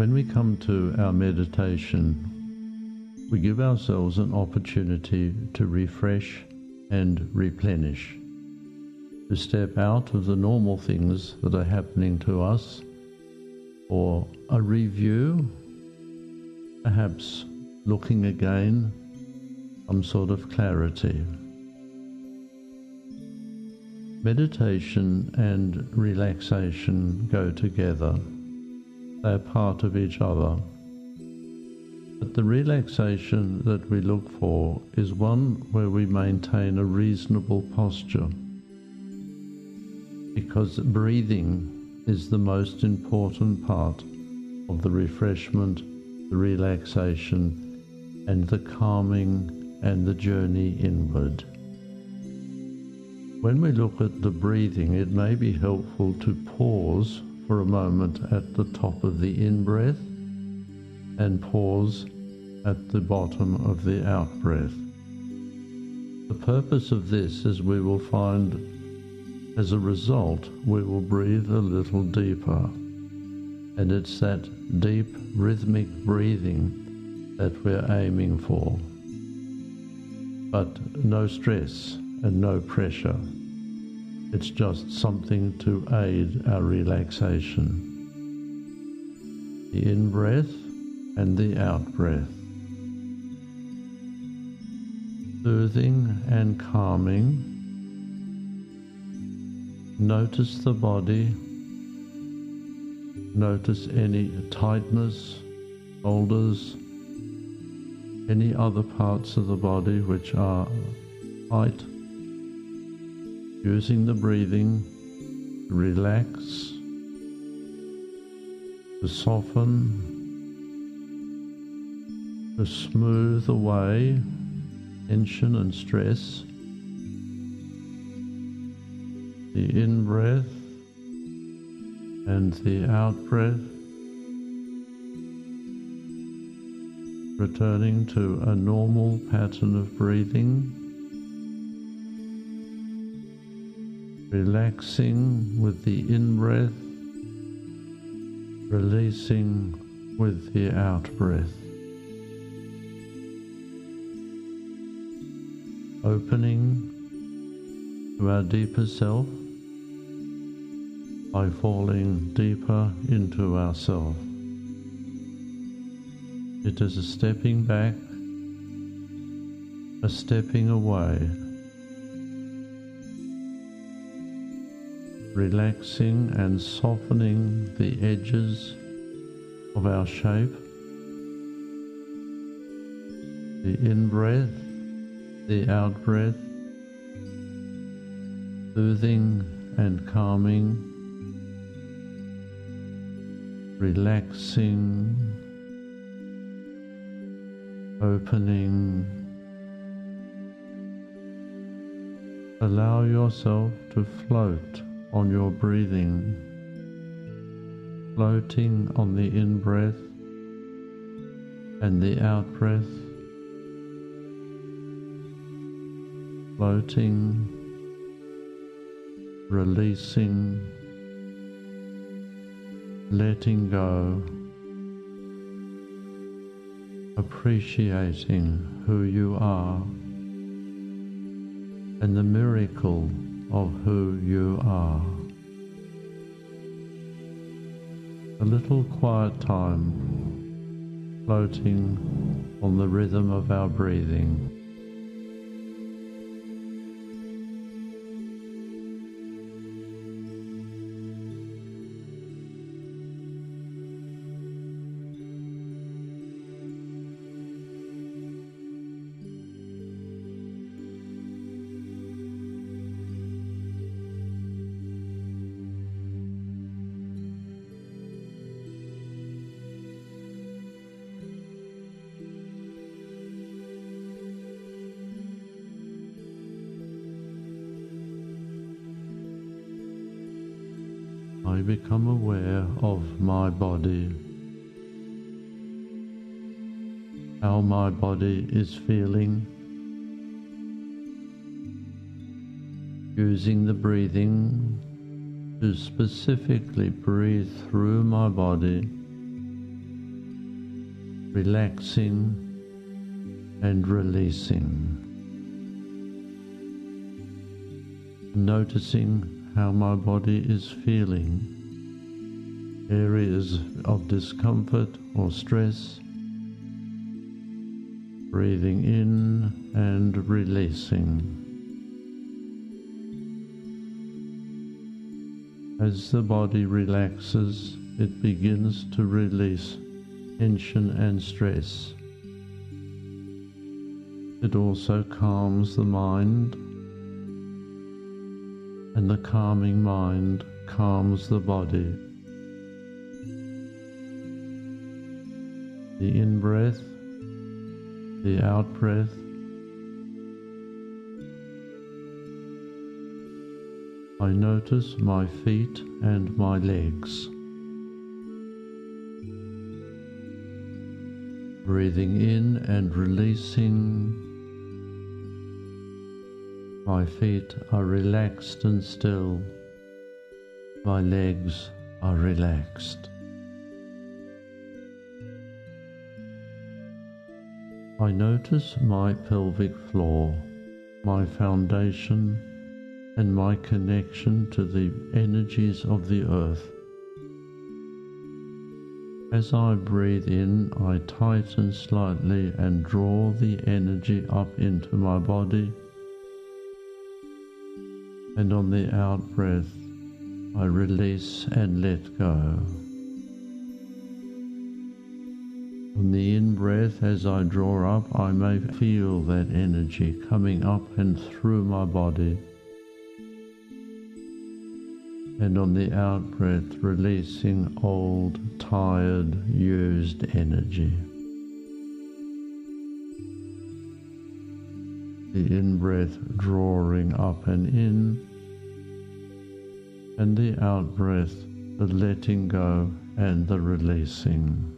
When we come to our meditation, we give ourselves an opportunity to refresh and replenish, to step out of the normal things that are happening to us, or a review, perhaps looking again, some sort of clarity. Meditation and relaxation go together. They are part of each other. But the relaxation that we look for is one where we maintain a reasonable posture. Because breathing is the most important part of the refreshment, the relaxation, and the calming and the journey inward. When we look at the breathing, it may be helpful to pause for a moment at the top of the in breath and pause at the bottom of the out breath. The purpose of this is we will find as a result we will breathe a little deeper. And it's that deep rhythmic breathing that we're aiming for. But no stress and no pressure. It's just something to aid our relaxation. The in breath and the out breath. Soothing and calming. Notice the body. Notice any tightness, shoulders, any other parts of the body which are tight. Using the breathing, relax, to soften, to smooth away tension and stress. The in breath and the out breath. Returning to a normal pattern of breathing. Relaxing with the in breath, releasing with the out breath. Opening to our deeper self by falling deeper into ourself. It is a stepping back, a stepping away, relaxing and softening the edges of our shape, the in breath, the out breath, soothing and calming, relaxing, opening. Allow yourself to float on your breathing, floating on the in breath and the out breath, floating, releasing, letting go, appreciating who you are and the miracle of who you are. A little quiet time floating on the rhythm of our breathing. I become aware of my body, how my body is feeling, using the breathing to specifically breathe through my body. Relaxing and releasing. Noticing how my body is feeling, areas of discomfort or stress, breathing in and releasing. As the body relaxes, it begins to release tension and stress. It also calms the mind, and the calming mind calms the body. The in breath, the out breath, I notice my feet and my legs. Breathing in and releasing my feet are relaxed and still. My legs are relaxed. I notice my pelvic floor, my foundation, and my connection to the energies of the earth. As I breathe in, I tighten slightly and draw the energy up into my body and on the out breath, I release and let go. On the in breath, as I draw up, I may feel that energy coming up and through my body. And on the out breath, releasing old, tired, used energy. The in breath drawing up and in and the out breath, the letting go and the releasing.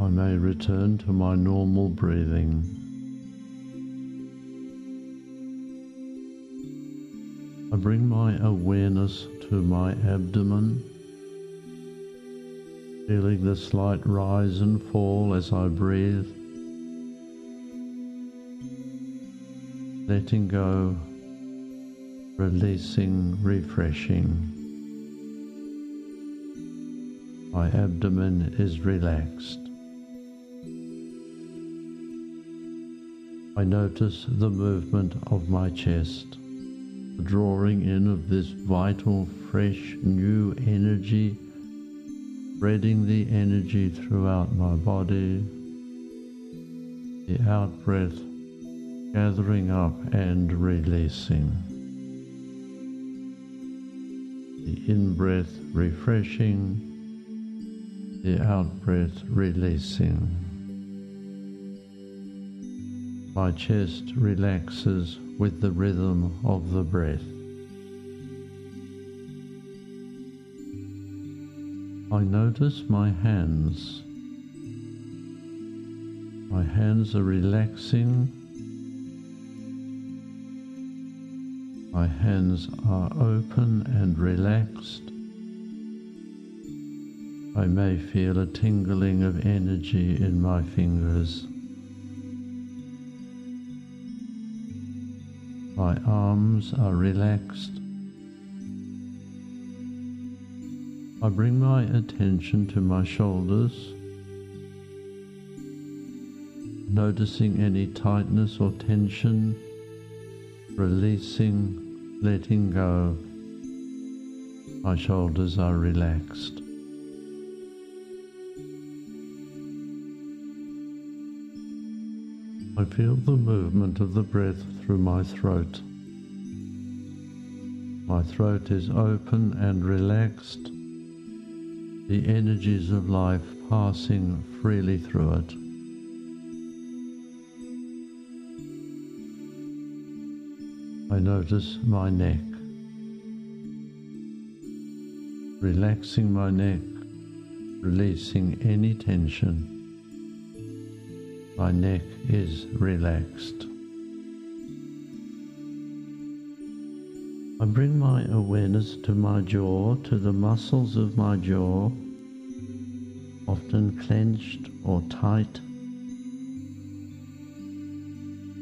I may return to my normal breathing. I bring my awareness to my abdomen feeling the slight rise and fall as I breathe, letting go, releasing, refreshing. My abdomen is relaxed. I notice the movement of my chest, the drawing in of this vital, fresh, new energy spreading the energy throughout my body, the out breath gathering up and releasing, the in breath refreshing, the out breath releasing. My chest relaxes with the rhythm of the breath. I notice my hands. My hands are relaxing. My hands are open and relaxed. I may feel a tingling of energy in my fingers. My arms are relaxed. I bring my attention to my shoulders, noticing any tightness or tension, releasing, letting go. My shoulders are relaxed. I feel the movement of the breath through my throat. My throat is open and relaxed the energies of life passing freely through it. I notice my neck, relaxing my neck, releasing any tension. My neck is relaxed. I bring my awareness to my jaw, to the muscles of my jaw, often clenched or tight.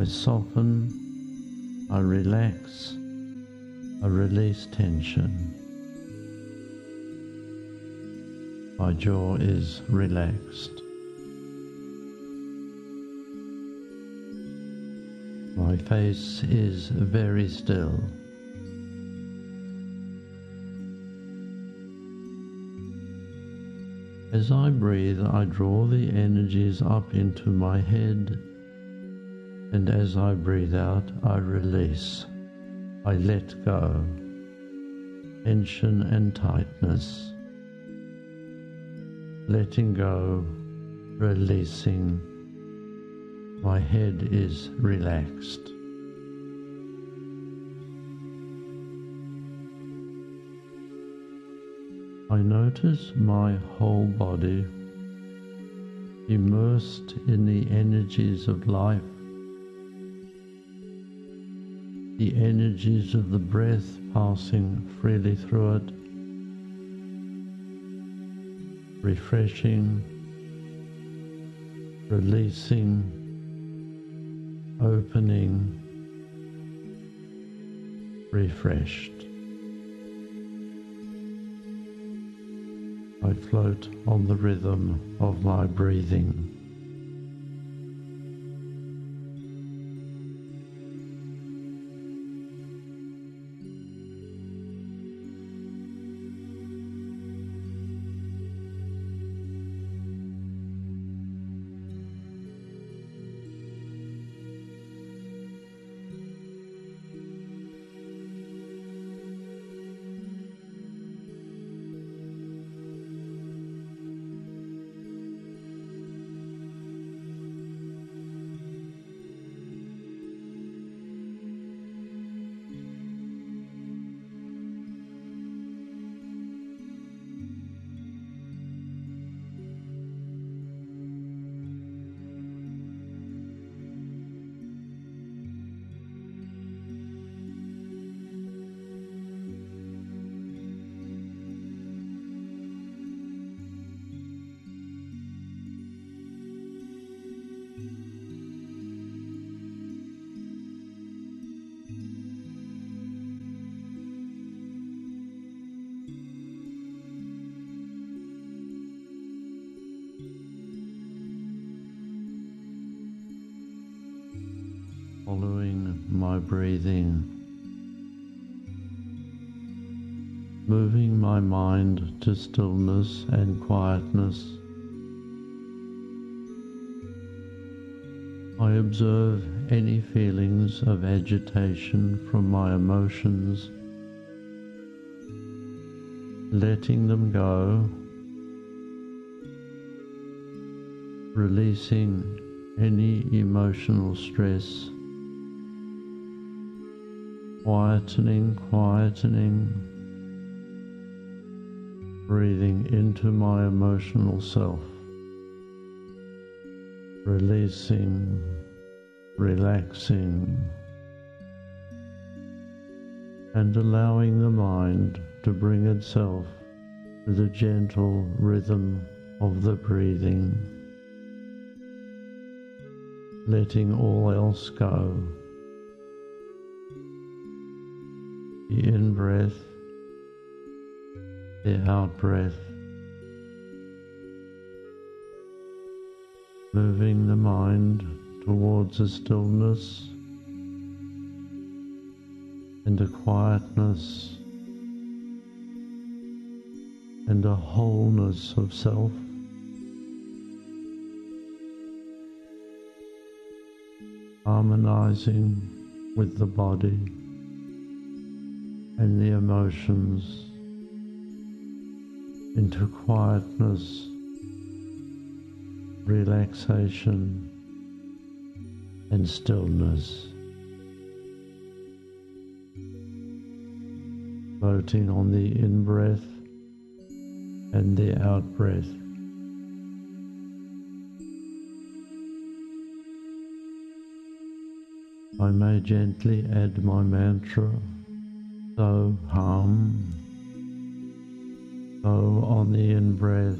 I soften, I relax, I release tension. My jaw is relaxed. My face is very still. As I breathe, I draw the energies up into my head, and as I breathe out, I release. I let go. Tension and tightness. Letting go, releasing. My head is relaxed. I notice my whole body immersed in the energies of life, the energies of the breath passing freely through it, refreshing, releasing, opening, refreshed. I float on the rhythm of my breathing. Breathing, moving my mind to stillness and quietness. I observe any feelings of agitation from my emotions, letting them go, releasing any emotional stress quietening, quietening, breathing into my emotional self, releasing, relaxing, and allowing the mind to bring itself to the gentle rhythm of the breathing, letting all else go. The in breath, the out breath, moving the mind towards a stillness and a quietness and a wholeness of self. Harmonizing with the body and the emotions into quietness, relaxation, and stillness. Floating on the in breath and the out breath. I may gently add my mantra So hum. So on the in breath,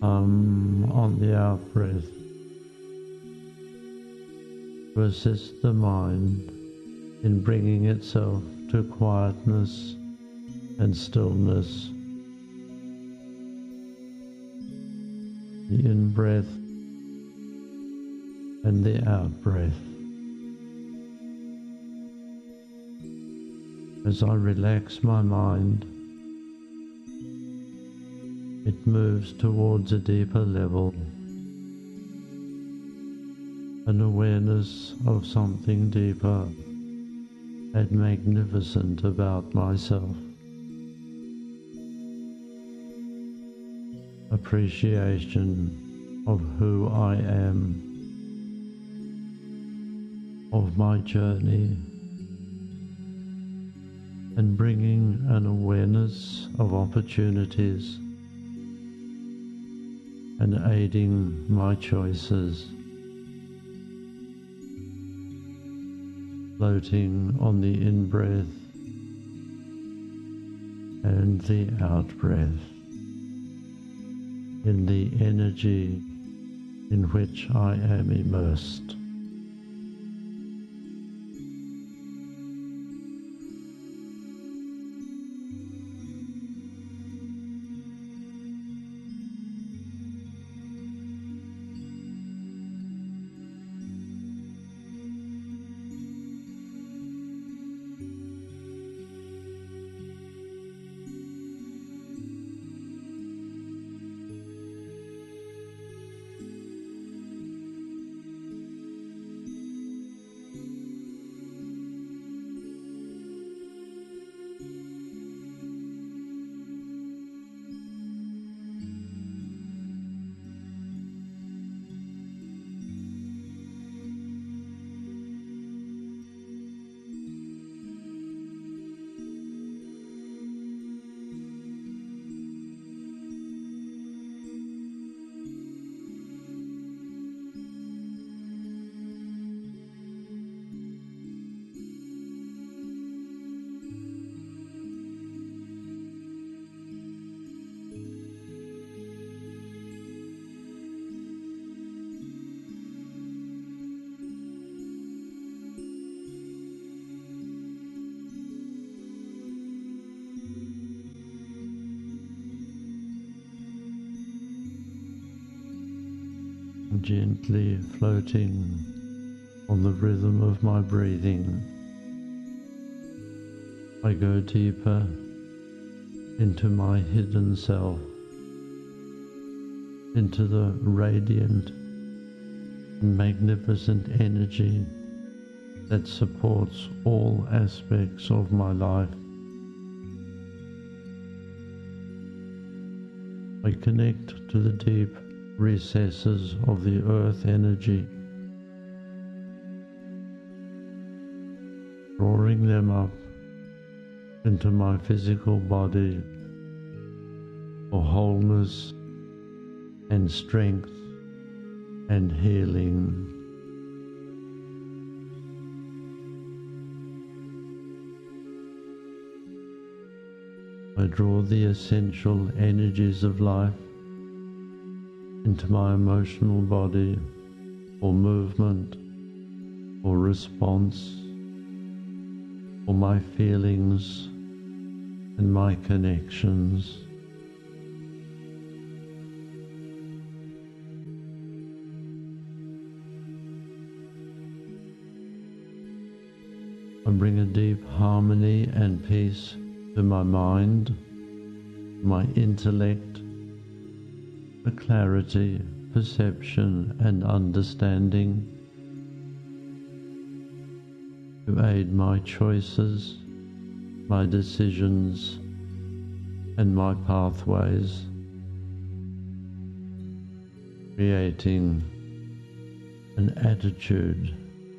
hum on the out breath. To assist the mind in bringing itself to quietness and stillness. The in breath and the out breath. As I relax my mind, it moves towards a deeper level, an awareness of something deeper and magnificent about myself. Appreciation of who I am, of my journey, and bringing an awareness of opportunities and aiding my choices. floating on the in breath and the out breath in the energy in which I am immersed. Gently floating on the rhythm of my breathing. I go deeper into my hidden self, into the radiant and magnificent energy that supports all aspects of my life. I connect to the deep recesses of the earth energy, drawing them up into my physical body for wholeness and strength and healing. I draw the essential energies of life into my emotional body or movement or response or my feelings and my connections. I bring a deep harmony and peace to my mind, my intellect, for clarity, perception, and understanding to aid my choices, my decisions, and my pathways, creating an attitude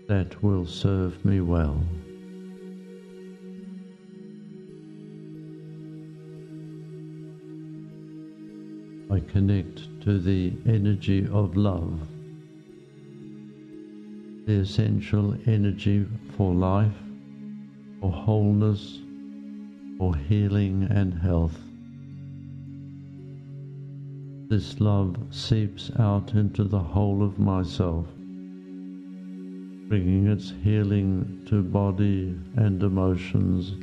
that will serve me well. I connect to the energy of love, the essential energy for life for wholeness, for healing and health. This love seeps out into the whole of myself, bringing its healing to body and emotions,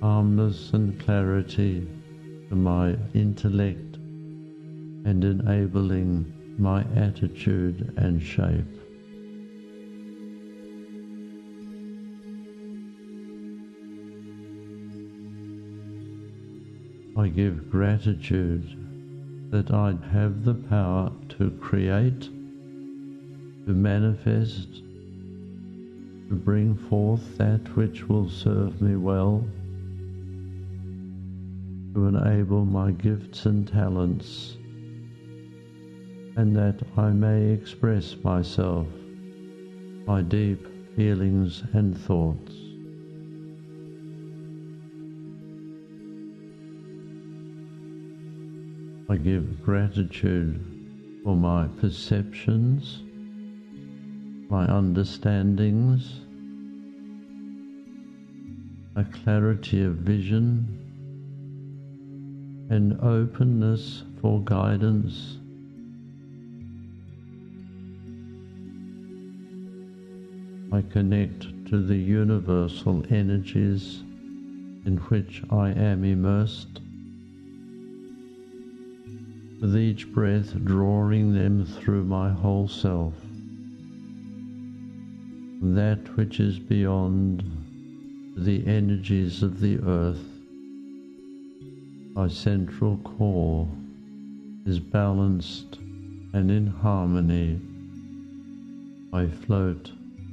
calmness and clarity to my intellect, and enabling my attitude and shape. I give gratitude that I have the power to create, to manifest, to bring forth that which will serve me well, enable my gifts and talents, and that I may express myself, my deep feelings and thoughts. I give gratitude for my perceptions, my understandings, a clarity of vision, and openness for guidance. I connect to the universal energies in which I am immersed with each breath drawing them through my whole self. That which is beyond the energies of the earth, my central core is balanced and in harmony. I float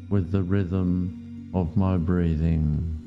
with the rhythm of my breathing.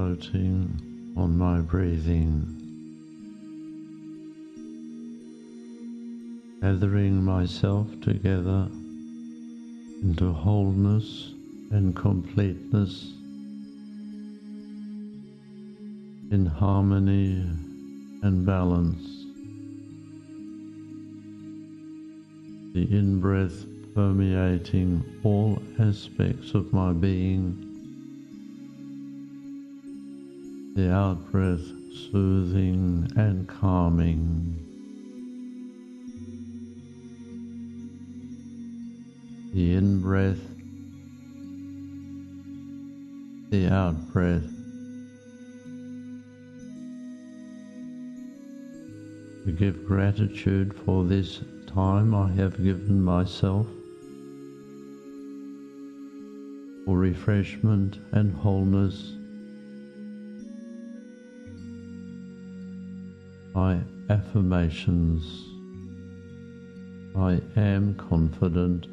Floating on my breathing. Gathering myself together into wholeness and completeness in harmony and balance. The in breath permeating all aspects of my being. The out breath soothing and calming. The in breath, the out breath We give gratitude for this time I have given myself for refreshment and wholeness. My affirmations. I am confident.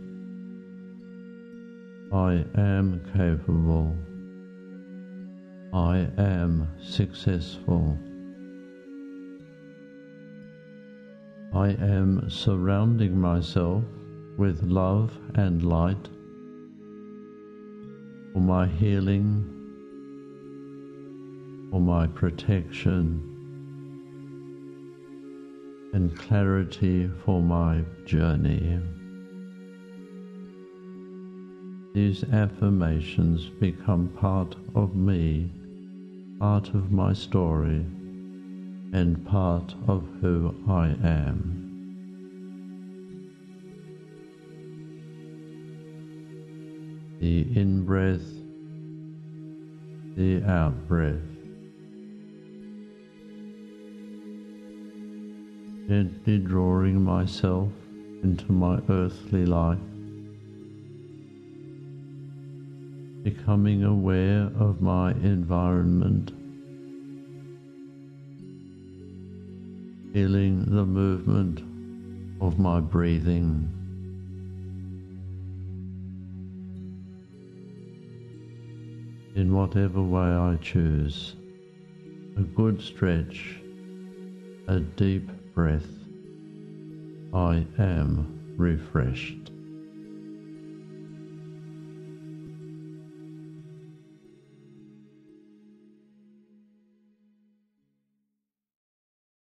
I am capable. I am successful. I am surrounding myself with love and light for my healing, for my protection, and clarity for my journey. These affirmations become part of me, part of my story and part of who I am. The in breath, the out breath. Gently drawing myself into my earthly life, becoming aware of my environment feeling the movement of my breathing. In whatever way I choose, a good stretch, a deep breath, I am refreshed.